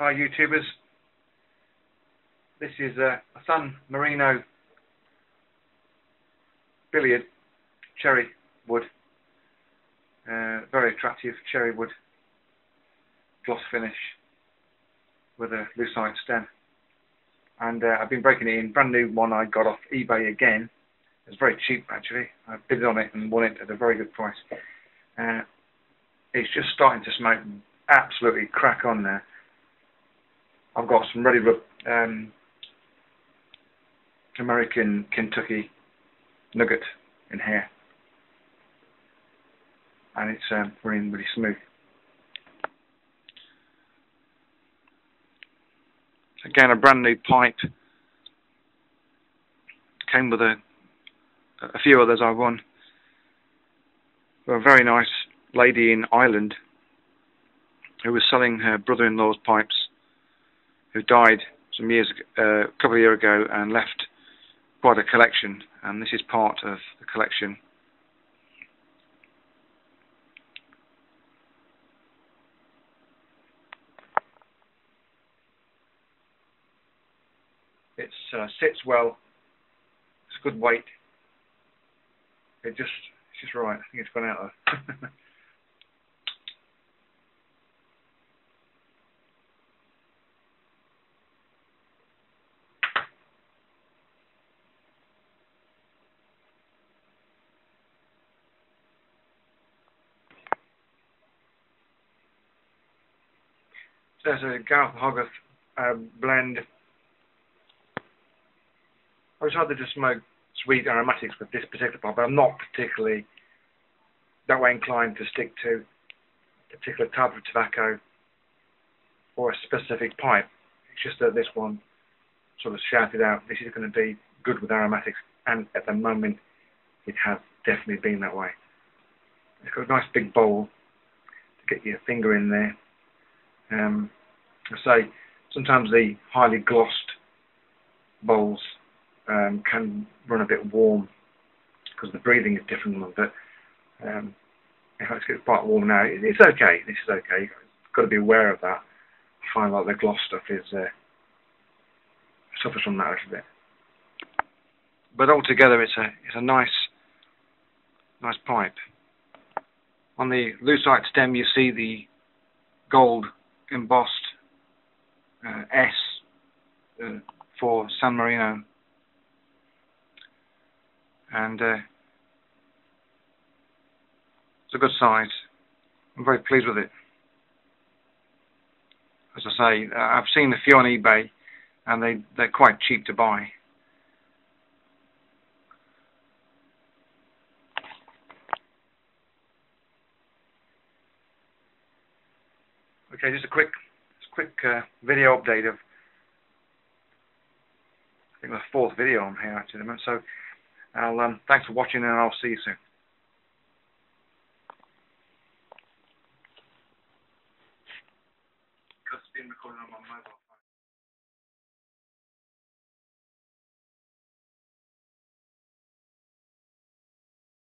Hi YouTubers. This is uh, a San Marino billiard cherry wood. Uh, very attractive cherry wood gloss finish with a lucite stem. And uh, I've been breaking it in. Brand new one I got off eBay again. It's very cheap actually. I bid on it and won it at a very good price. Uh, it's just starting to smoke absolutely crack on there. I've got some ready rub um, American Kentucky Nougat in here, and it's um, running really smooth. Again, a brand new pipe. Came with a a few others I won. A very nice lady in Ireland who was selling her brother-in-law's pipes who died some years, uh, a couple of years ago and left quite a collection, and this is part of the collection. It uh, sits well, it's a good weight. It just, it's just right. I think it's gone out though. there's a Gawith Hoggarth uh, blend. I was hard to smoke sweet aromatics with this particular pipe, but I'm not particularly that way inclined to stick to a particular type of tobacco or a specific pipe. It's just that this one sort of shouted out, this is going to be good with aromatics, and at the moment it has definitely been that way. It's got a nice big bowl to get your finger in there. Um, I say sometimes the highly glossed bowls um, can run a bit warm because the breathing is different bit. Um, it's getting quite warm now, it's okay. This is okay. You've got to be aware of that. I find like the gloss stuff is uh, suffers from that a little bit. But altogether, it's a it's a nice nice pipe. On the lucite stem, you see the gold embossed uh, S uh, for San Marino, and uh, it's a good size. I'm very pleased with it. As I say, uh, I've seen a few on eBay, and they they're quite cheap to buy. Okay, just a quick, just a quick uh, video update of I think the fourth video on here actually. So, I'll um, thanks for watching, and I'll see you soon. It's been recorded on my mobile.